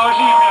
Oh, Rosie.